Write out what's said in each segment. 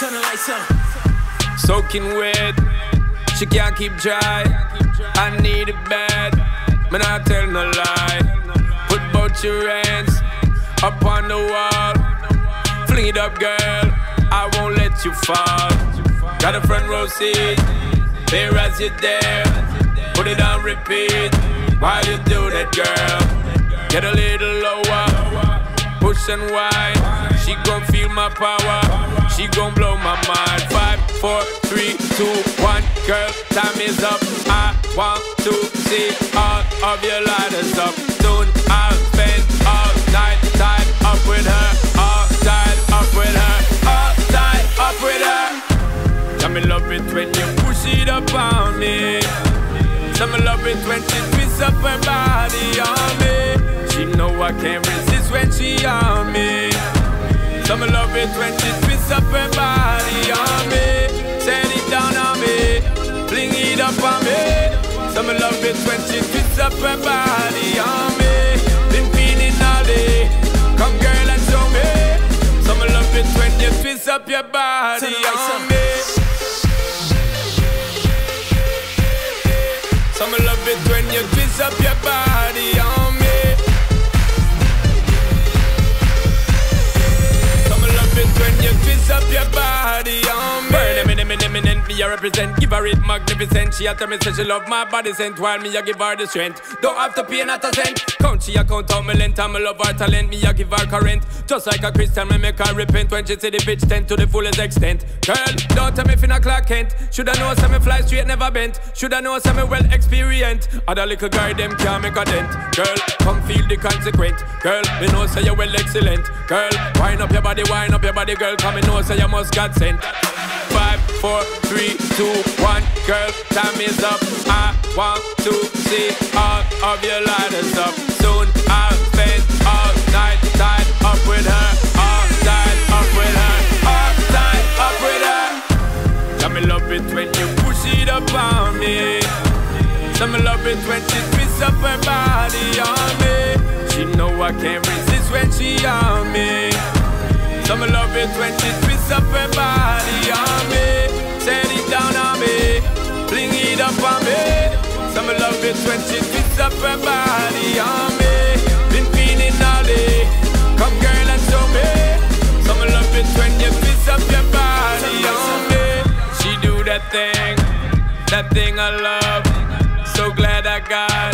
Turn the lights up. Soaking wet, she can't keep dry. I need it bad, man, I tell no lie. Put both your hands up on the wall. Fling it up, girl, I won't let you fall. Got a front row seat, there as you're there. Put it on repeat while you do that, girl. Get a little lower, push and whine. She gon' feel my power, she gon' blow my mind. Five, four, three, two, one. Girl, time is up. I want to see all of your lighters up. Soon I'll spend all night tied up with her, all tied up with her, all tied up with her. Tell me love it when you push it up on me. Some love it when she twists up her body on me. She know I can't resist when she on me. Some love it when she twists up her body on me. Set it down on me, fling it up on me. Some love it when she twists up her body on me. Been feeling all day. Come girl and show me. Some love it when you twist up your body Turn the lights on me. Some love it when you twist up your body on me. Up your body on me. Eminent, me a represent. Give her it magnificent. She a tell me say she love my body scent while me a give her the strength. Don't have to pay not a cent. Count she a count out my length me love her talent. Me a give her current. Just like a Christian, me make her repent when she see the bitch tend to the fullest extent. Girl, don't tell me finna Clark Kent. Shoulda know say me fly straight, never bent. Shoulda know say me well experienced. Other little guy them can't make a dent. Girl, come feel the consequent. Girl, me know say you well excellent. Girl, wind up your body, wind up your body, girl. Come me know say you must God sent. Five, four, three, two, one. Girl, time is up. I want to see all of your lighters up. Soon I'll spend all night tied up with her. All tied up with her. All tied up with her. Tell me love it when you push it up on me. Tell me love it when she twists up her body on me. She know I can't resist when she on me. Some love it when she twists up her body on me. Set it down on me, fling it up on me. Some love it when she twists up her body on me. Been feeling all day, come girl and show me. Some love it when you twist up your body on me. She do that thing, that thing I love. So glad I got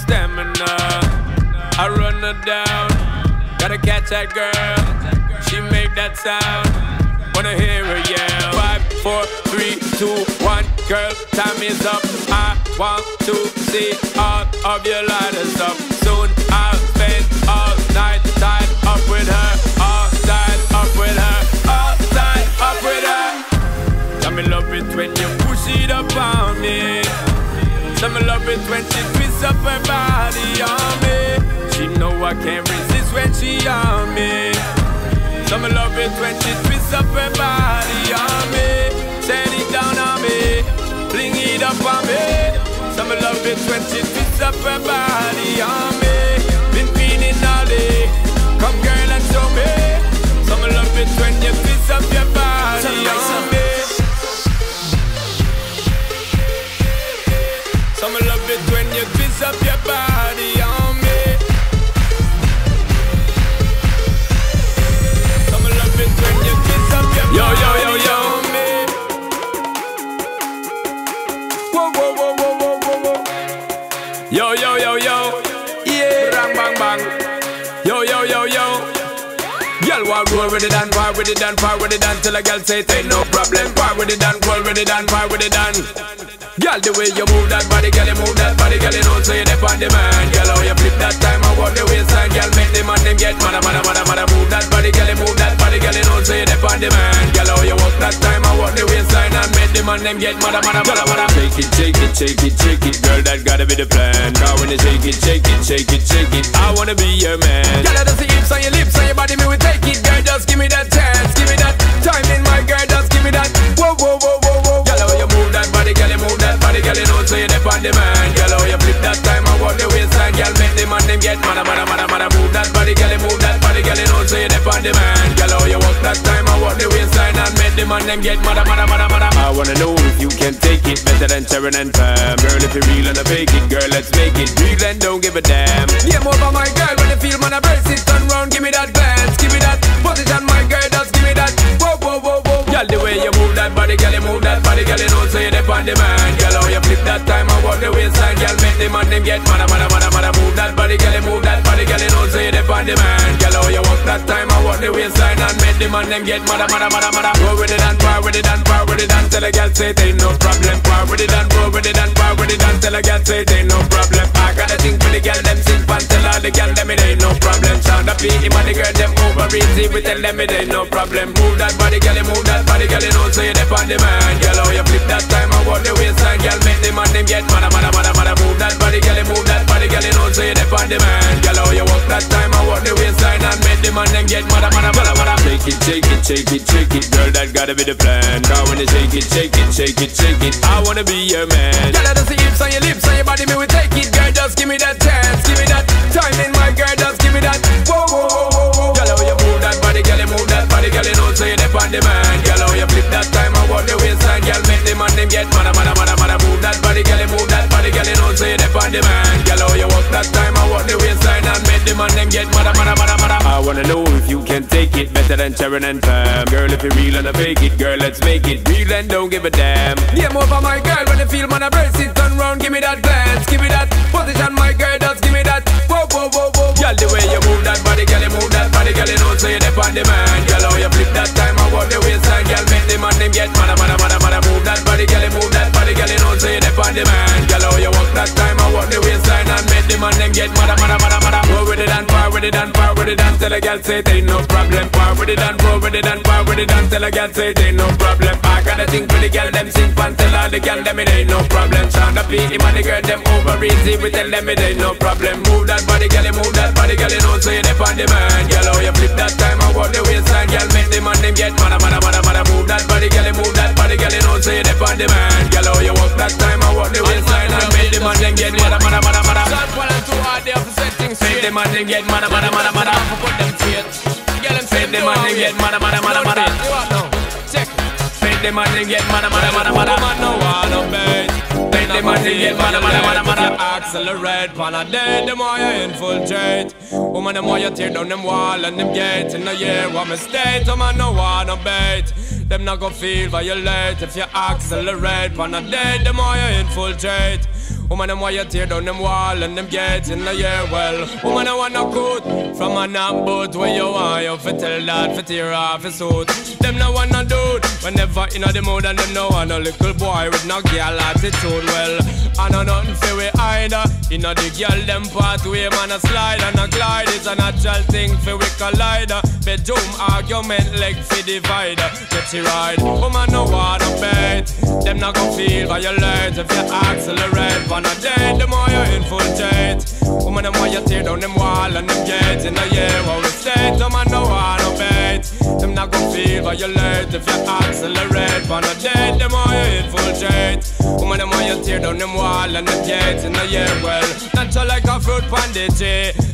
stamina. I run her down, gotta catch that girl. Make that sound. Wanna hear her yell. Five, four, three, two, one. Girl, time is up. I want to see all of your lighters up. Soon I'll spend all night tied up with her. All tied up with her. All tied up with her. Tell me love it when you push it up on me. Tell me love it when she twists up her body on me. She know I can't resist when she on me. Some love it when she twists up her body on me. Set it down on me, fling it up on me. Some love it when she twists up her body on me. With it and par with it and till a girl say it ain't no problem. Par with it and roll with it and par with it and. Girl, the way you move that body, girl, you move that body, girl, you know so you dip on the man. Girl, how you flip that time, I walk the waistline, girl, make the man them get mad, mad, mad, mad. Move that body, girl, you move that body, girl, you know so you dip on the man. Girl, how you walk that time, I walk the waistline and make the man them get mad, mad, mad, mad. Shake it, shake it, shake it, shake it, girl, that gotta be the plan. Cause when you shake it, shake it, shake it, shake it, I wanna be your man. Girl, I just see hips on your lips on your body, me will take it, girl, man them get mad, mad, mad, mad. I wanna know if you can take it better than Sharon and Pam. Girl, if you real and I fake it, girl, let's make it real and don't give a damn. Yeah, more about my girl when you feel man, I brace it, turn round, give me that glance, give me that position, my girl, just give me that. Whoa, whoa, whoa, whoa. Girl, the way you move that body, girl, you move that body, girl, you know so you depend the man. Girl, how you flip that time, I walk the waistline, girl, make the man them get mad, mad, mad, mad. Move that body, girl, you move that body, girl, you know so you depend the man. Girl, how you that time, I walk the waistline and make the man them get mad, mad, mad, mad. Go with it and par with it and par with it and tell a girl say it ain't no problem. Par with it and go with it and par with it and tell a girl say it ain't no problem. I got a thing for the girl them sing pan tell all the girl them it ain't no problem. Sound up beat him and the girl them over easy. We tell them it ain't no problem. Move that body, girl, move that body, girl, you know so you depend the man. Girl, how you flip that time, I walk the waistline, girl, make the man them get mad, mad, mad, mad. Move that body, girl, move that body, girl, you know so you depend the man. Girl, how you walk that time, I walk the waistline and the man them get mad, mad, mad, mad. Shake it, shake it, shake it, shake it, girl, that gotta be the plan. Cause when you shake it, shake it, shake it, shake it, I wanna be your man. Girl, I just see hips on your lips on your body, me we take it, girl, just give me that chance, give me that time in my girl, just give me that. Whoa, whoa, whoa, whoa, whoa. Girl, how you move that body, girl, you move that body, girl, you know so you depend the man. Girl, how you flip that time, I walk the waistline, girl, make the man them get mad, mad, mad, mad. Move that body, girl, you move that body, girl, you know so you depend the man. Girl, how you walk that time, I walk the waistline and make the man them get mad, mad, mad, mad. I wanna know if you can take it better than Sharon and Pam. Girl, if you real and I fake it, girl, let's make it real and don't give a damn. Yeah, move for my girl when you feel man, I brace it, turn round, give me that glance, give me that position, my girl, just give me that. Whoa, whoa, whoa, whoa. Girl, the way you move that body, girl, you move that body, girl, you know so you depend the man. Girl, how you flip that time, I walk the waistline, girl, make the man them get mad, mad, mad, mad. Move that body, girl, you move that body, girl, you know so you depend the man. Girl, how you walk that time, I walk the waistline and make the man them get mad, mad, mad, mad. Go with it and par with it and par with it and tell a girl say it ain't no problem. Par with it and go with it and par with it and tell a girl say it ain't no problem. I got a thing for the girl them sing pan tell all the girl them it ain't no problem. Sound up beat him and the girl them over easy. We tell them it ain't no problem. Move that body, girl, you move that body, girl, you know so you depend the man. Girl, how you flip that time, I walk the waistline, girl, make the man them get mad, mad, mad, mad. Move that body, girl, you move that body, girl, you know so you depend the man. Girl, how you walk that time, I walk the waistline and make the man them get mad, mad, mad, mad. Shot one and two hard, they have to set things Make straight. the man them get mad, mad, mad, mad. For put them straight. Get them Make the man them get mad, mad, mad, mad. You want now? Check. Make the man them get mad, mad, mad, mad. Woman no wanna bait. Make the man them get mad, mad, mad, mad. Accelerate, pan a day, the more you infiltrate. Woman, the more you tear down them wall and them gates. In a year, what mistake, woman no wanna bait. Them not gon' feel violate if you accelerate. Pan a day, the more you infiltrate. Woman, them why you tear down them wall and them gates in the year. Well, woman, I wanna coat from a nap where you want you fi tell that fi tear off his suit. Them no wanna do it whenever in the mood and them no want a little boy with no girl attitude. Well, I know nothing fi we either. Uh, in the girl them pathway, man a slide and a glide is a natural thing fi we collide. Uh. Bedroom argument leg fi divide. Get you right, woman no wanna bait. Them not gon' feel violate if you accelerate. On a day, the more you infiltrate. Woman, the more you tear down them wall and them gates in the year where we stay. Them man no wanna bait. Them not gon' feel violate if you accelerate. On a day, the more you infiltrate. Woman, the more you tear down them wall and them gates in the year well. Natural like a fruit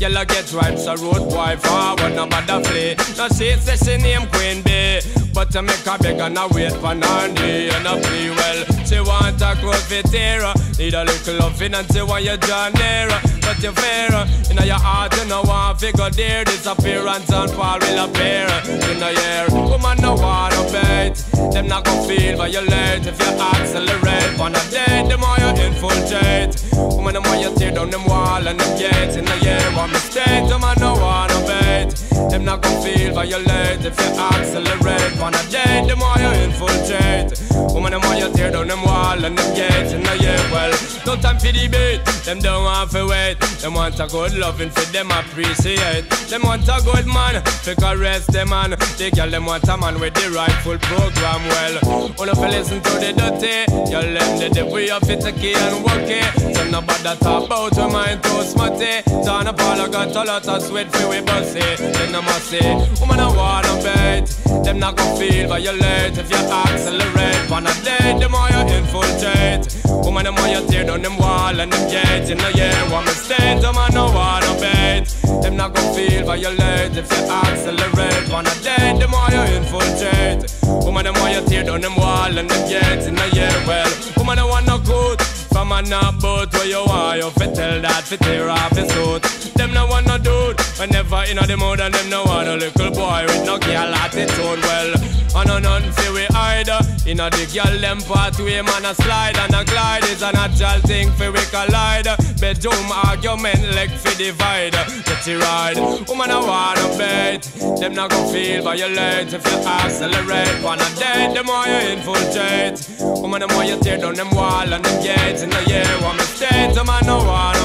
pandity. Yellow get ripe, so road boy forward, no bother flee. No she say she name Queen Bee. But to make her beg and a wait for Nandi and a plea well. She want a fit here. Need a little loving and she want you draw nearer. But you fear in your heart, you know want figure there. Disappearance and fall will appear in the year. Woman no wanna bait. Them not gon' feel violate if you accelerate. On a day, the more you infiltrate. Woman, the more you tear down them wall and them gates in the year. One mistake, the man no wanna bait. Them not gon' feel violate if you accelerate. On a day, the more you infiltrate. Woman, the more you tear down them wall and them gates the year. Well, no time for debate. Them don't want to wait. Them want a good loving for them appreciate. Them want a good man to caress them man. They girl them want a man with the rightful program. Well, wanna fi listen to the dirty. You them the devil you fit the key and work it. So nobody talk about your mind too smutty. Turn up all I got a lot of sweat for we bossy. Then I must say, woman I wanna bait. Them not gon' feel violate if you accelerate. On a day, the more you infiltrate. Woman, the more you tear down them wall and them gates in the year. One mistake, the man no wanna bait. Them not gon' feel violate if you accelerate. On a day, the more you infiltrate. Woman, them want you tear down them wall and them gates in the year. Well, woman, I want no good. From a not boat where you are, you fit tell that fit tear off his suit. Them no want no dude, whenever in the mood and them no want a little boy with no girl attitude. Well, I know nothing for we either. In a the girl them pathway, man a slide and a glide is a natural thing for we collide. Bedroom argument like for divide. Get it right, woman I wanna bet. Them not gonna feel violate if you accelerate. Wanna dead, the more you infiltrate. Woman the more you tear down them wall and them gates in the year. One mistake, the man no wanna.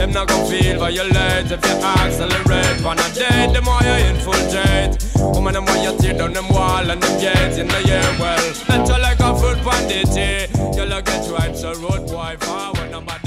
Them not gonna feel violate if you accelerate. Wanna dead, the more you infiltrate. Woman the more you tear down them wall and them gates in the year. Well, you like a fruit bandit. You look at tribes, a road boy, flee. Not she